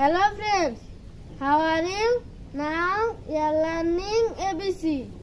Hello friends, how are you? Now you are learning ABC.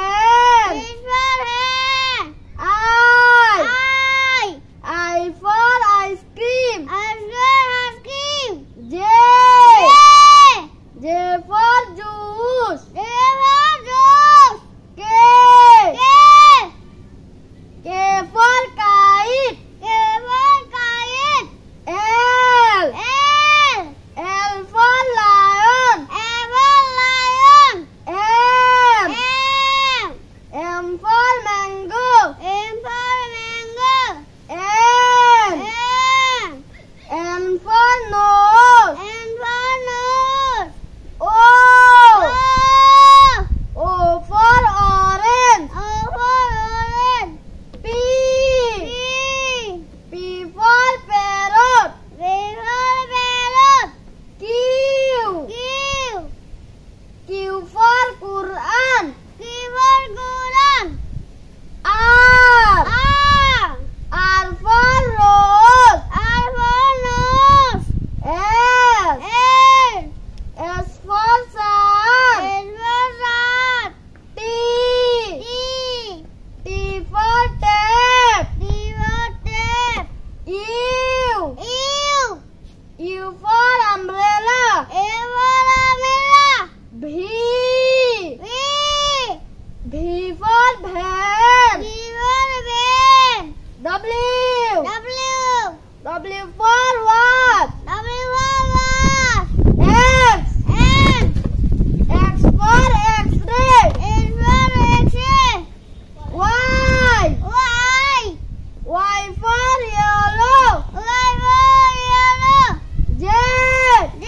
hen. I. I. I for ice cream. I for ice cream. J. J. J for juice. J for W forward. W forward. X. X. X for X-ray. X for X-ray. Y. Y. Y for yellow. Y for yellow. J. J.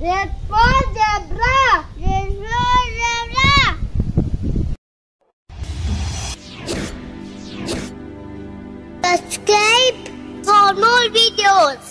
Z for zebra. Z for zebra. Let's go more videos.